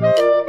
Música